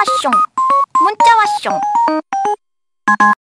ワッション。んちゃワッション。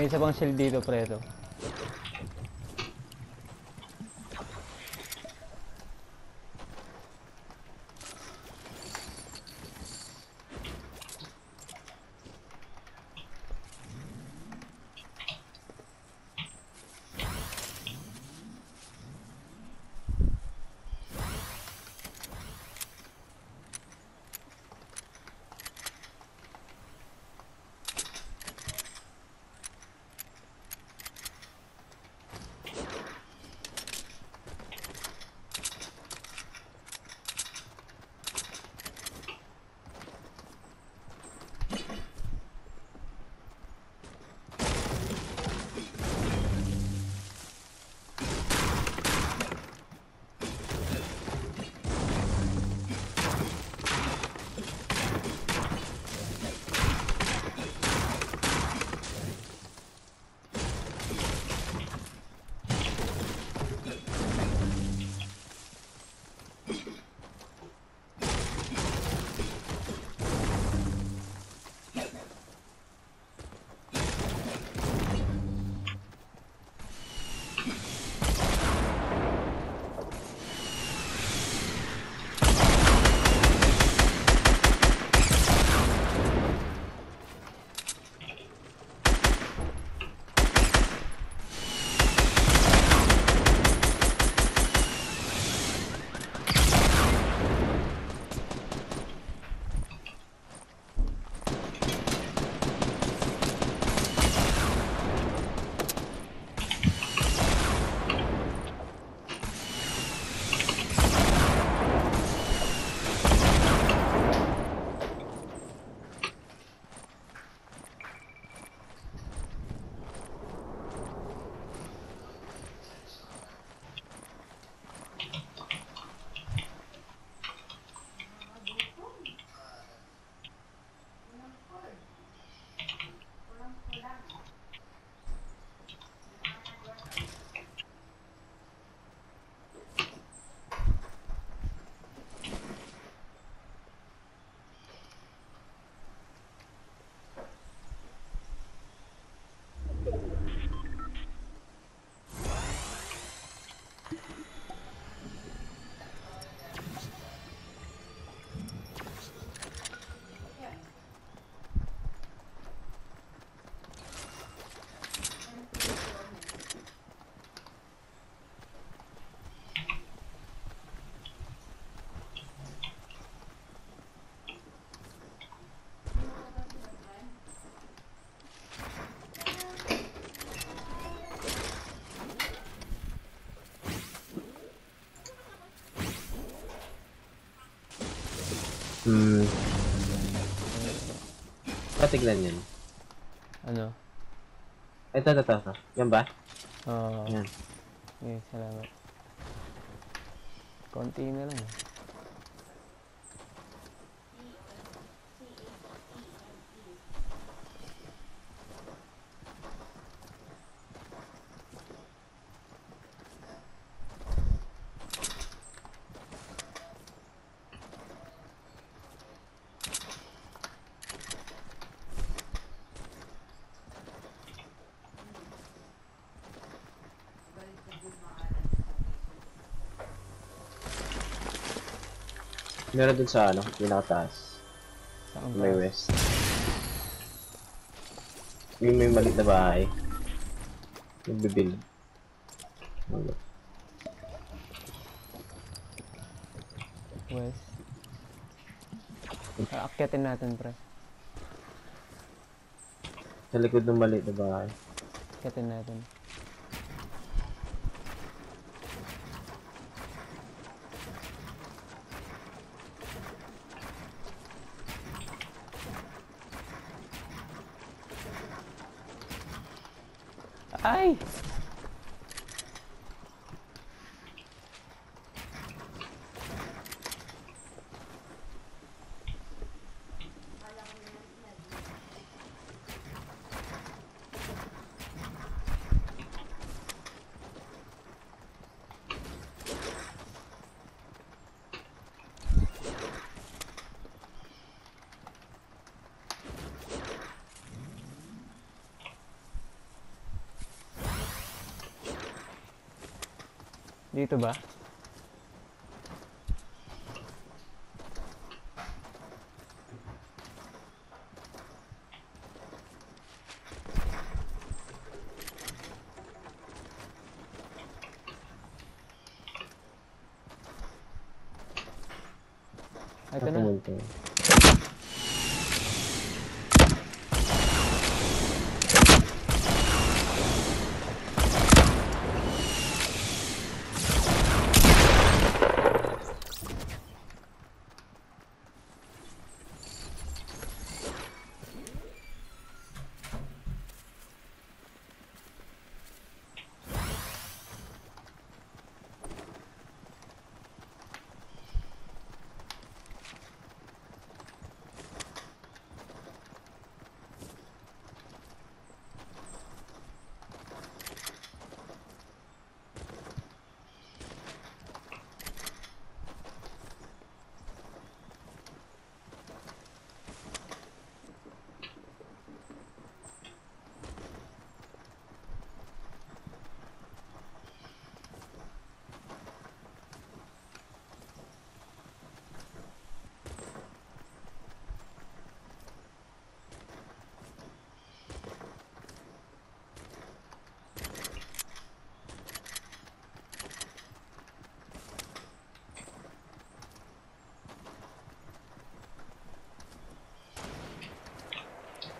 May isa pang shield dito, preto. Hmm. Patiglan yun. Ano? Ito, ito, ito. Yan ba? Oo. Yan. Okay, salamat. Konti na lang. Meron dun sa ano, pinakataas. Saan May west. Yung may maliit na bahay. Nagbibil. Ano? West. Aakyatin natin, pre. Sa likod ng maliit na bahay. Aakyatin natin. Dito ba? Ito na.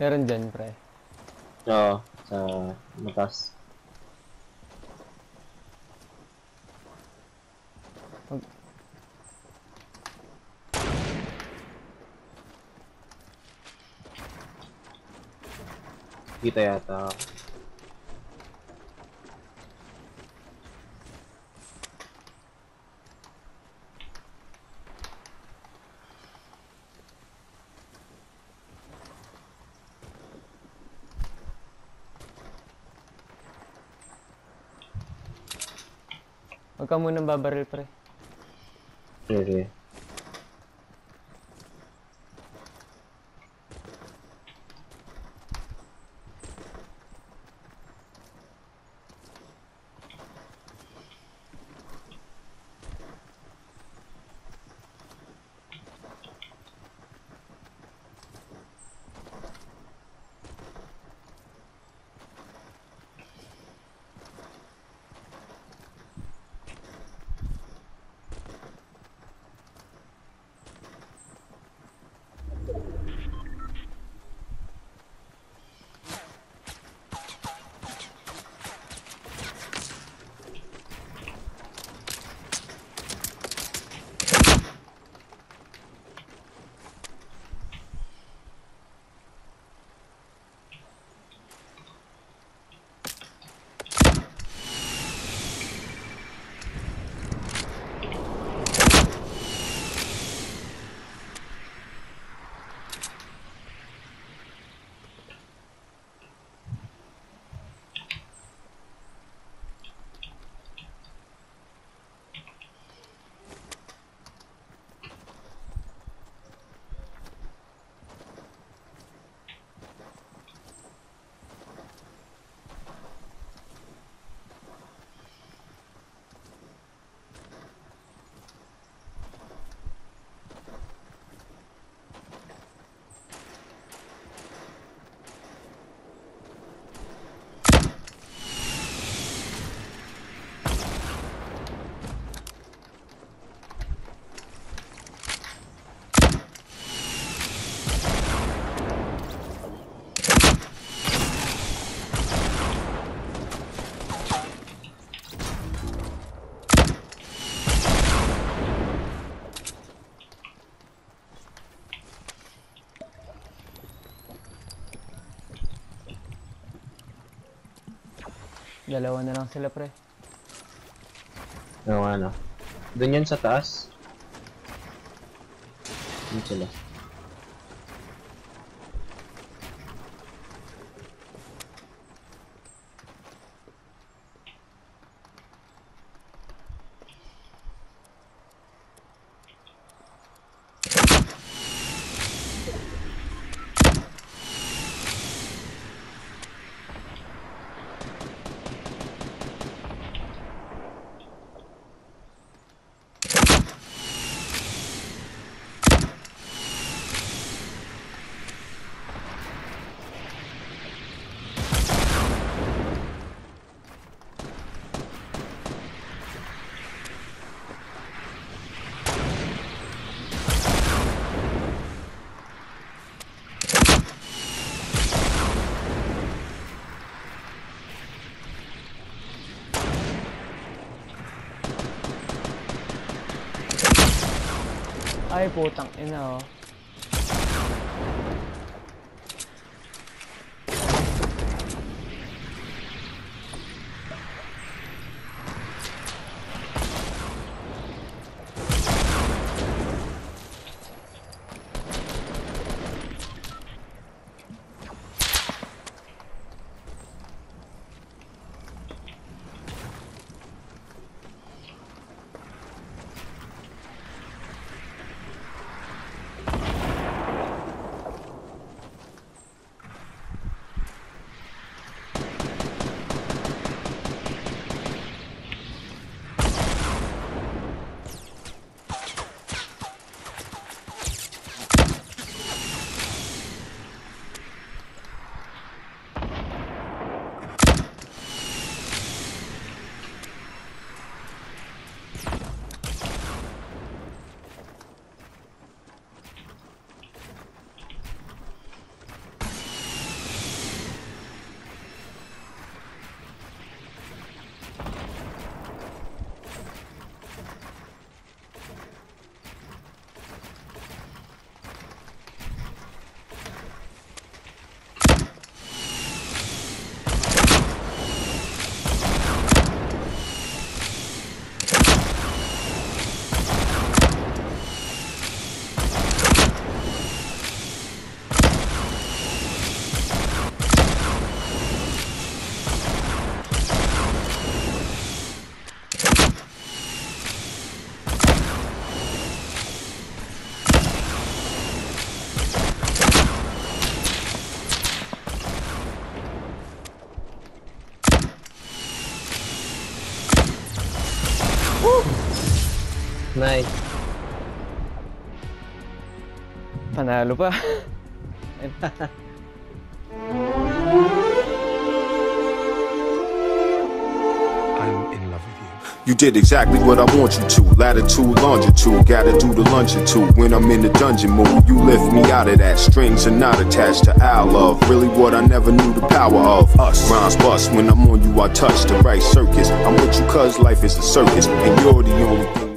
Meron dyan, pre. Oo, sa matas. Mag- Kita yata. Huwag ka munang babaril, pre. Sige. Dalawa na lang sila, pre. Oo nga, no. Doon yun sa taas. Doon sila. Ay, putang ina oh. Nice. Panalo pa. you. Did exactly what I want you to. Latitude, longitude, gotta do the two. When I'm in the dungeon mood, you lift me out of that. Strings are not attached to our love. Really, what I never knew the power of. Us. Rhymes bust when I'm on you, I touch the right circus. I'm with you cause life is a circus, and you're the only thing.